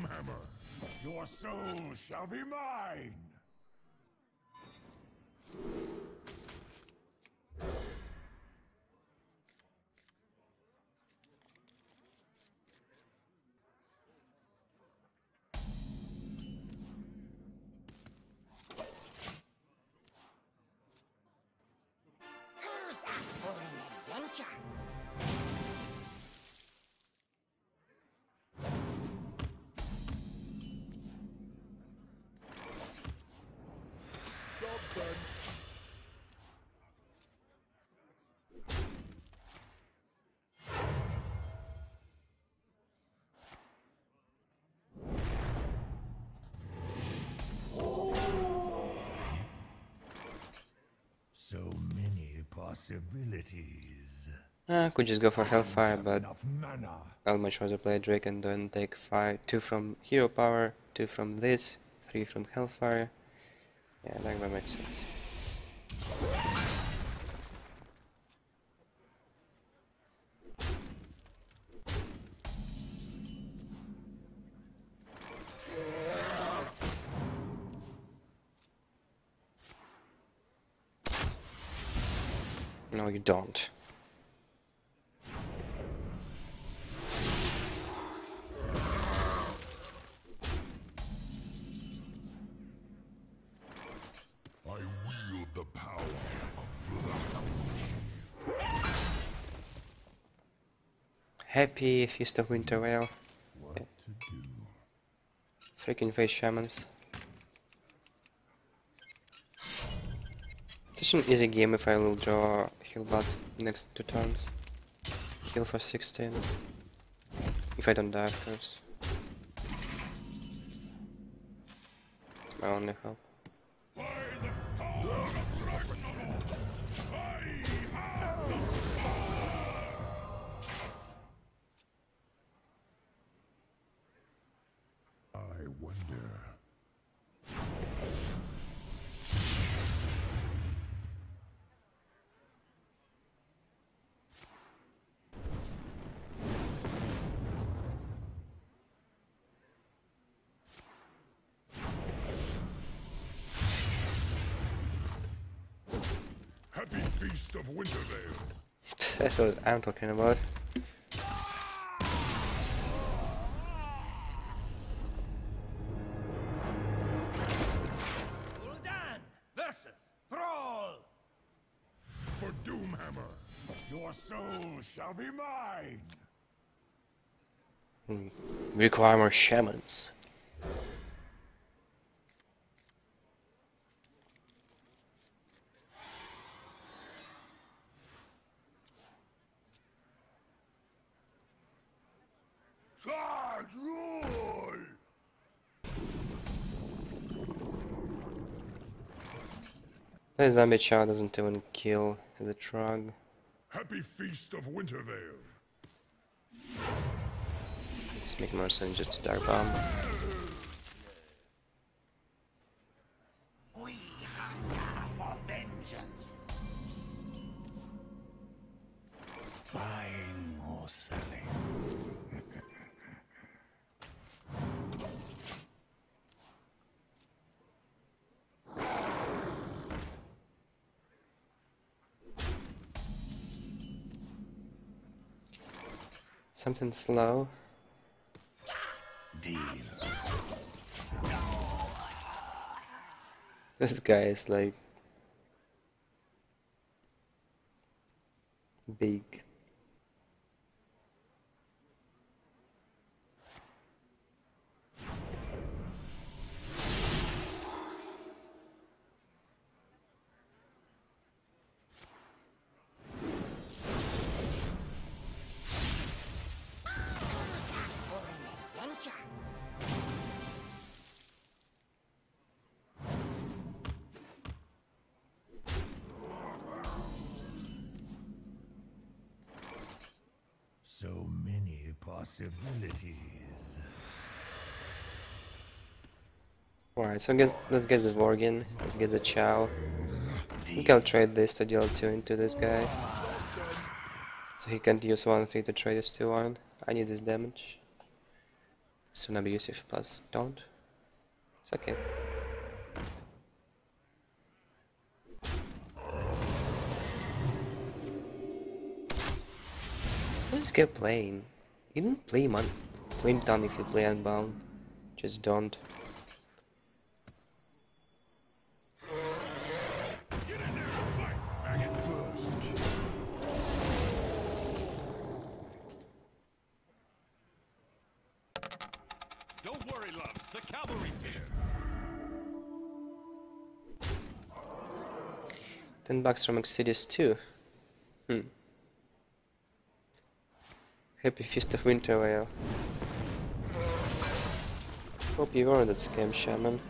Doomhammer, your soul shall be mine! Possibilities. Uh, could just go for Hellfire, but. I'll much rather play Drake and then take five, two from Hero Power, two from this, three from Hellfire. Yeah, that would make sense. Don't. I wield the power Happy Feast of Winter. What to? Freaking face shamans. Such an easy game if I will draw heal bot next two turns. Heal for 16. If I don't die, of course. It's my only hope. Happy Feast of Winter Veil. That's what I'm talking about. Gul'dan versus Thrall. For Doomhammer, your soul shall be mine. Hmm. Require more shamans. Charge rule! The zombie child doesn't even kill the trog. Happy Feast of Winter Veil. This make more sense just to dark bomb. Something slow. Deal. This guy is like big. Alright, so get, let's get the Worgen, let's get the Chow. Think I'll trade this to deal 2 into this guy. So he can't use 1 3 to trade his 2 1. I need this damage. Soon abusive plus don't. It's okay. Let's keep playing. You don't play man Flametongue if you play Unbound. Just. Don't 10 bucks from Exodus 2. Hmm. Happy Feast of Winter Veil. Hope you earned that scam, Shaman.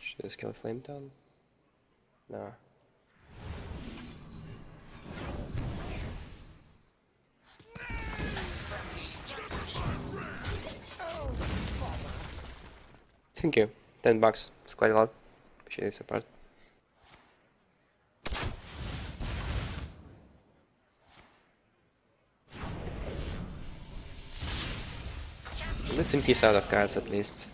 Should I scale Flametongue? No. Thank you. 10 bucks. It's quite a lot. Appreciate your support. Let's think he's out of cards at least.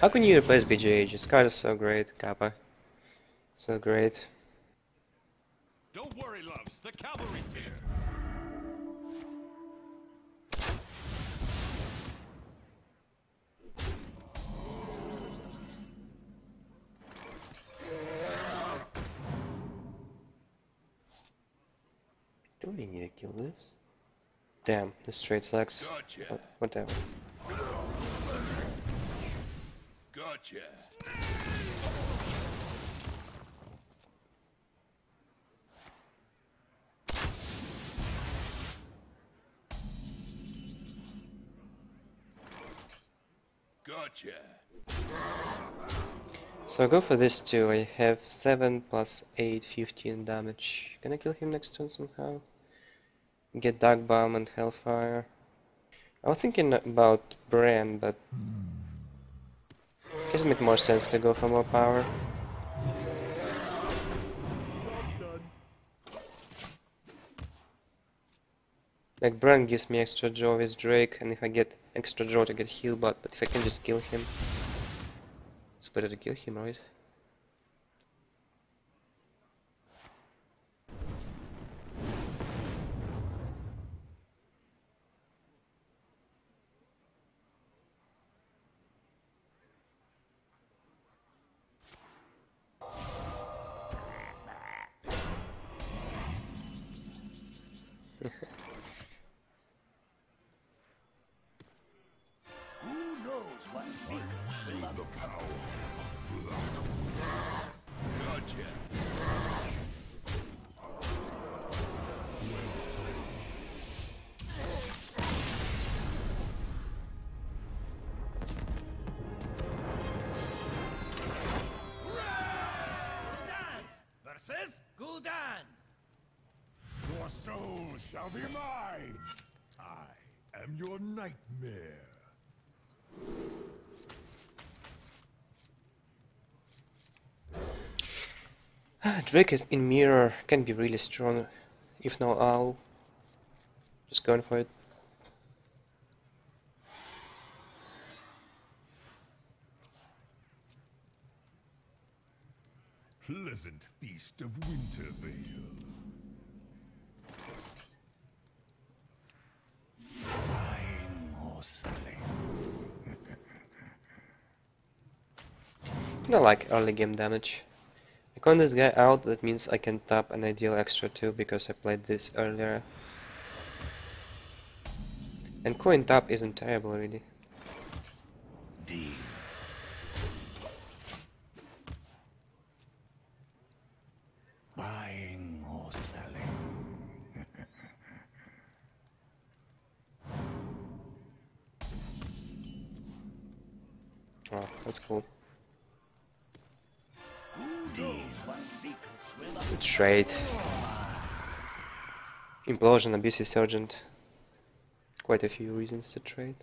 How can you replace BGH? His card is so great, Kappa. So great. Don't worry, loves. The cavalry's here. Kill this? Damn, this straight sucks. Gotcha. Uh, Wha- Whatever. Gotcha. Gotcha. So I go for this too. I have 7 plus 8, 15 damage. Can I kill him next turn somehow? Get Dark Bomb and Hellfire. I was thinking about Brann, but... Guess it make more sense to go for more power. Like Brann gives me extra draw with Drake, and if I get extra draw to get heal but if I can just kill him, it's better to kill him, right? Will uncover? Gotcha. Versus Gul'dan. Your soul shall be mine. I am your nightmare. Drake in mirror can be really strong, if no owl. Just going for it. Pleasant feast of Winter Veil. Buying or selling. I like early game damage. I this guy out, that means I can tap an ideal extra 2 because I played this earlier. And coin tap isn't terrible really. Deal. Trade, Implosion, Abusive Sergeant. Quite a few reasons to trade.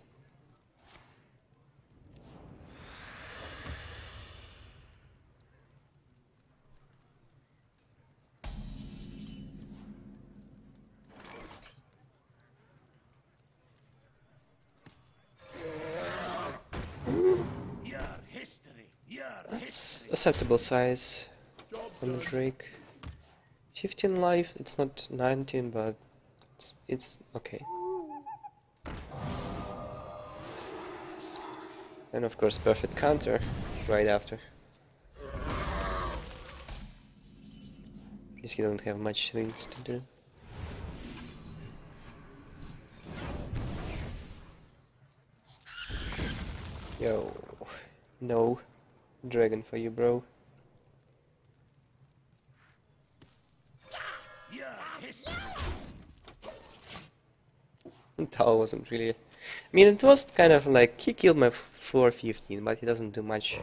That's acceptable size on the Drake. 15 life, it's not 19, but it's, it's okay. And of course perfect counter right after. Because he doesn't have much things to do. Yo, no dragon for you, bro. That wasn't really. I mean, it was kind of like he killed my 415, but he doesn't do much.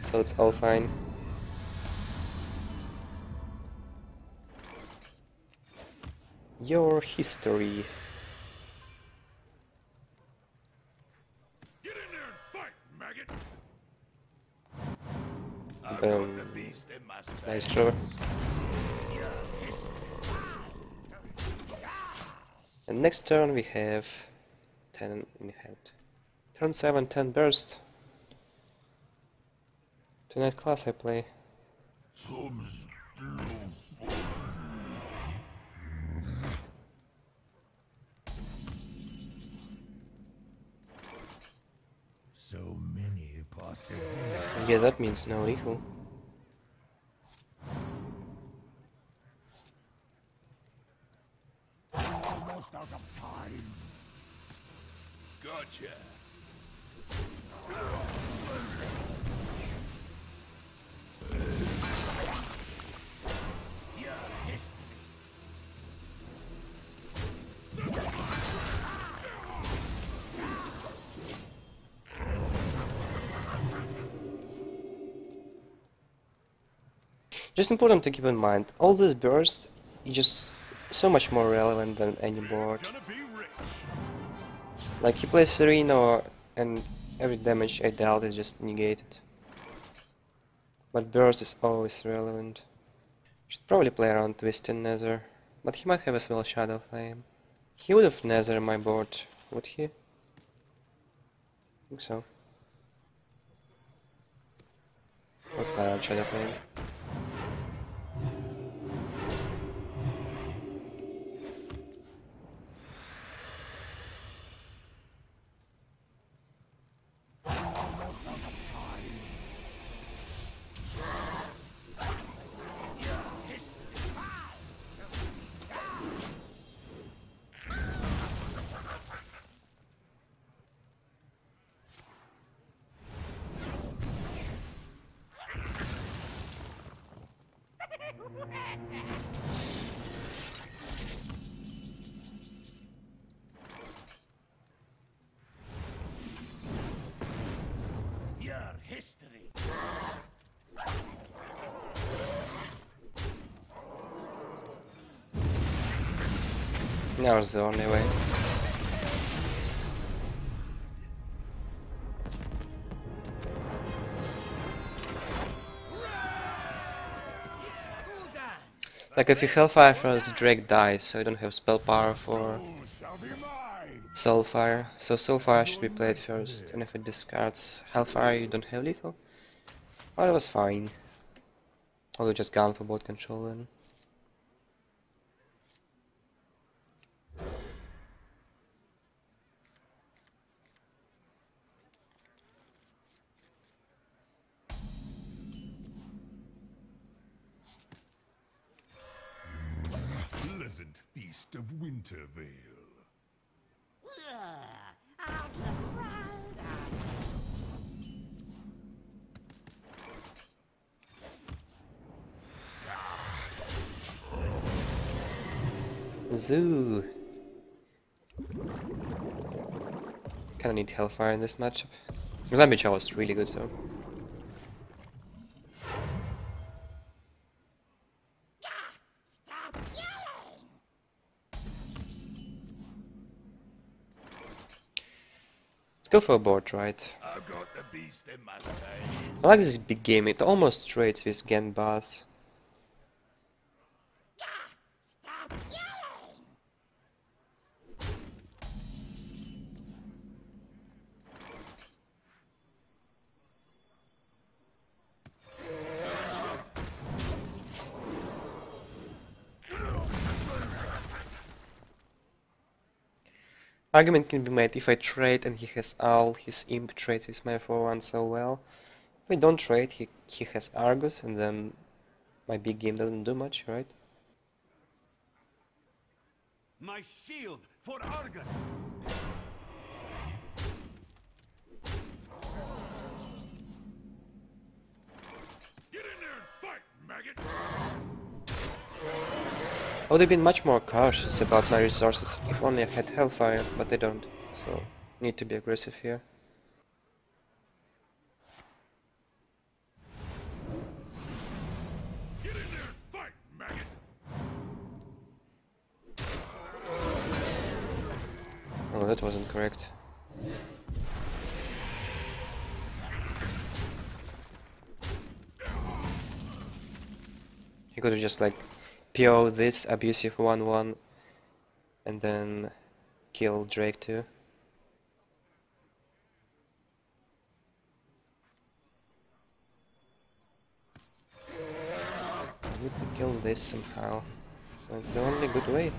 So it's all fine. Your history. Get in there and fight, maggot! Um, Boom. The beast in my sight. Nice Trevor. And next turn we have 10 in hand. Turn 7, 10 burst. Tonight class I play. So many possibilities. Yeah, that means no lethal. Just important to keep in mind, all this burst is just so much more relevant than any board. Gonna be rich. Like he plays Sereno and every damage I dealt is just negated. But burst is always relevant. Should probably play around Twisting Nether, but he might have as well Shadow Flame. He would have Nether my board, would he? I think so. Let's play around Shadow Flame. Your history. Now it's the only way. Like if you Hellfire first, Drake dies, so you don't have spell power for? Soulfire. So Soulfire should be played first, and if it discards Hellfire, you don't have lethal. Well, it was fine. Although just gone for board control then. Pleasant feast of Winter Veil. Zoo. Kinda need Hellfire in this matchup. Zombie Chow was really good though. Go for a board right. I've got the beast in my. I like this big game, it almost trades with Gen Bass. Argument can be made if I trade and he has all his imp trades with my 4-1 so well. If I don't trade, he, he has Argus and then my big game doesn't do much, right? My shield for Argus. Get in there and fight, maggot! Oh, I would have been much more cautious about my resources if only I had Hellfire, but I don't, so need to be aggressive here. Get in there and fight, maggot! Oh, that wasn't correct. He could have just like PO this abusive 1-1 and then kill Drake too. I need to kill this somehow. That's the only good way.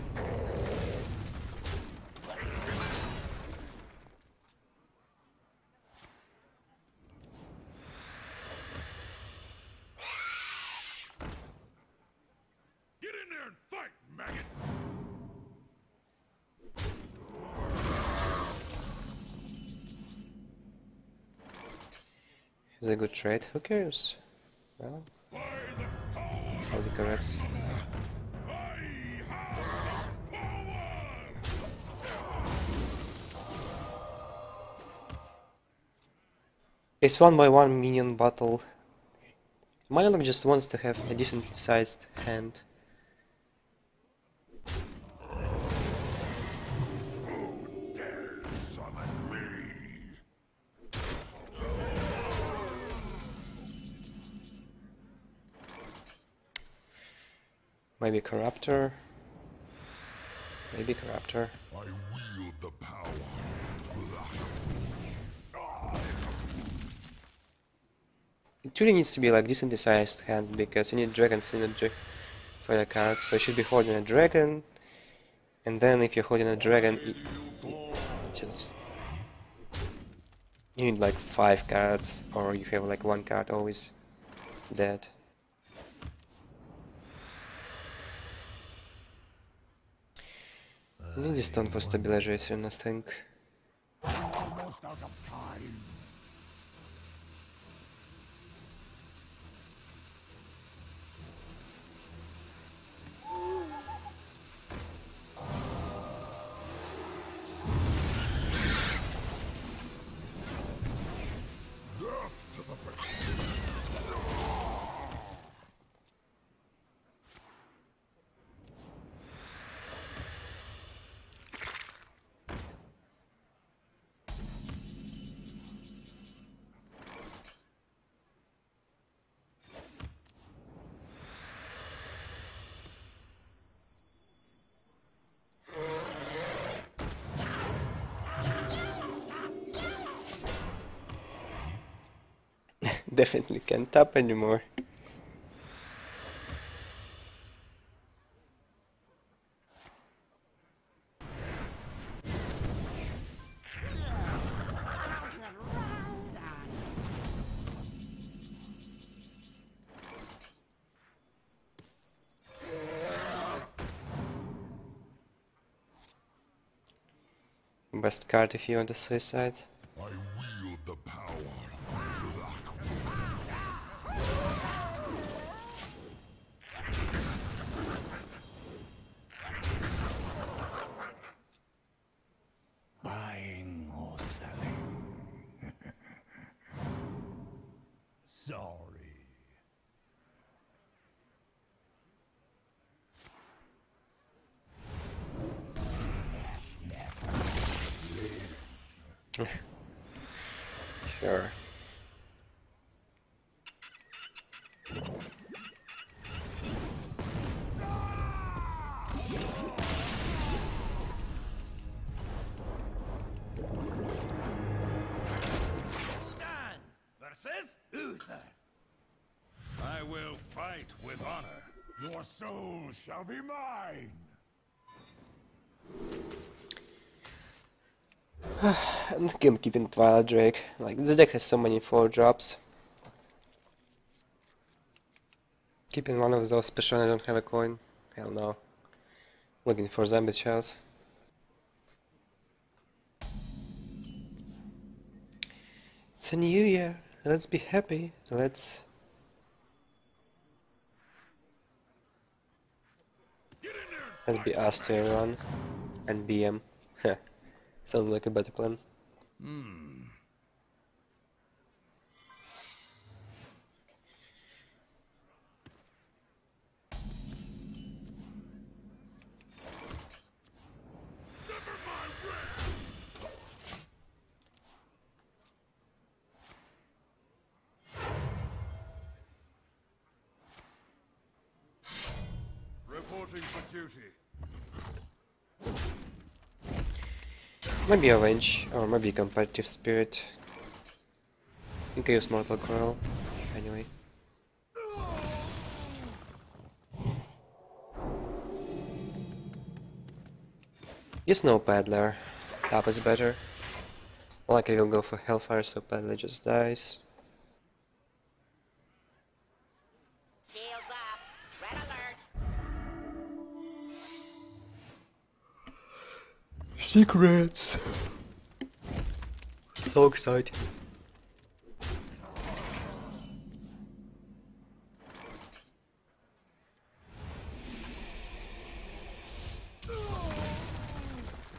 Is a good trade. Who cares? Well, be correct. It's one by one minion battle. Malylock just wants to have a decent sized hand. Maybe Corruptor. Maybe Corruptor. I wield the power. It really needs to be like decently sized hand because you need dragon synergy for the cards. So you should be holding a dragon, and then if you're holding a dragon, just you need like five cards, or you have like one card always dead. I need a stone for stabilization, Definitely can't tap anymore. Best card if you want to suicide. I fight with honor. Your soul shall be mine. I'm keeping Twilight Drake. Like, this deck has so many 4 drops. Keeping one of those, special I don't have a coin. Hell no. Looking for zombie chows. It's a new year. Let's be happy. Let's. Let's be everyone. And BM. Sounds like a better plan. Reporting Maybe Avenge, or maybe Competitive Spirit. I think I use Mortal Coil. Anyway. Use no Paddler. Tap is better. Like I will go for Hellfire so Paddler just dies. Secrets! So exciting.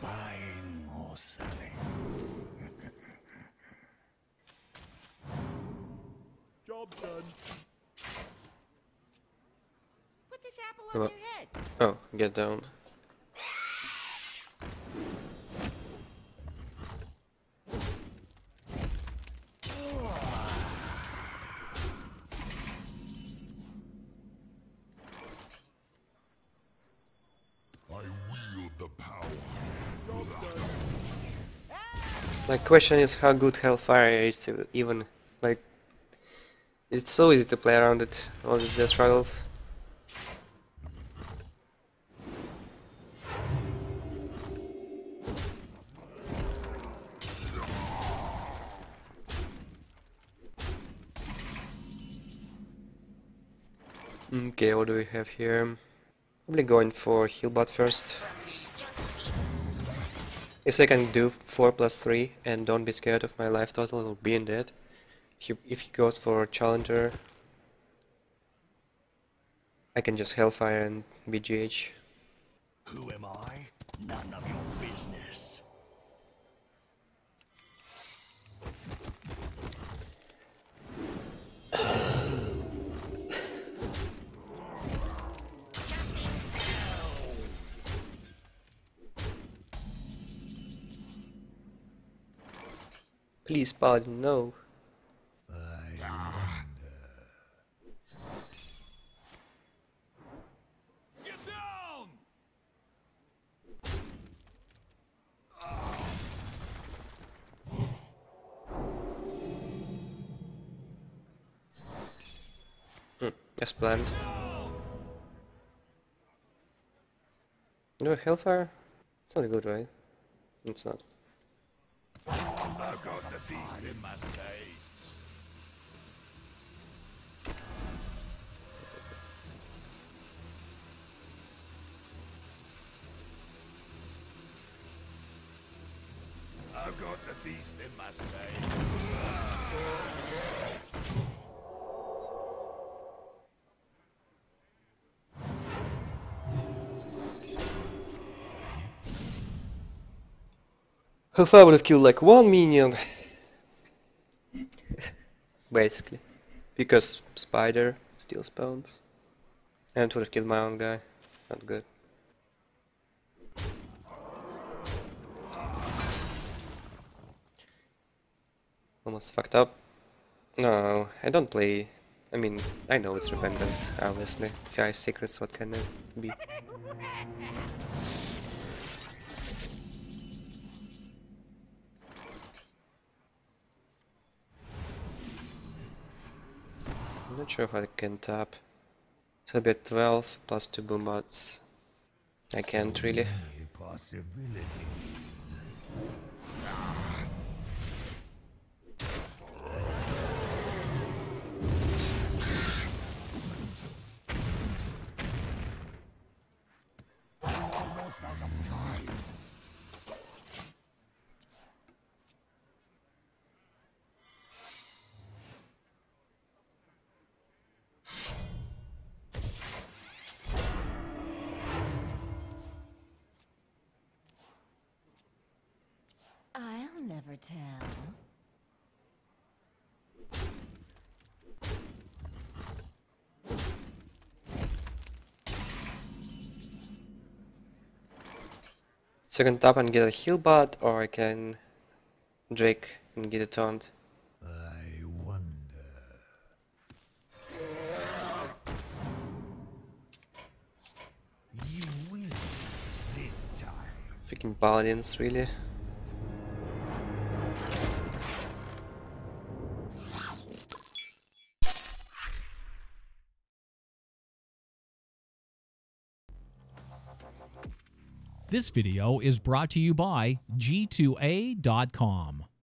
Buying or selling. Job done. Put this apple on your head. Oh, get down. My question is how good Hellfire is even like it's so easy to play around it, all the struggles. Mm, okay, what do we have here? Probably going for Healbot first. Yes, I can do 4 plus 3 and don't be scared of my life total will be in dead. If if he goes for Challenger, I can just Hellfire and BGH. Who am I? None of your business. Please, pardon, no. Hmm, as planned. No Hellfire? It's not good, right? It's not. The beast in my sights. I've got the beast in my sights. Hellfire would have killed like one minion. Basically. Because Spider steals bones. And would have killed my own guy. Not good. Almost fucked up. No, I don't play. I mean, I know it's repentance, obviously. Five secrets, what can it be? Not sure if I can tap. It's gonna be at 12 plus 2 boombots. I can't really. I'll never tell. So I can tap and get a heal bot, or I can Drake and get a taunt. I wonder. You win this time. Freaking paladins, really. This video is brought to you by G2A.com.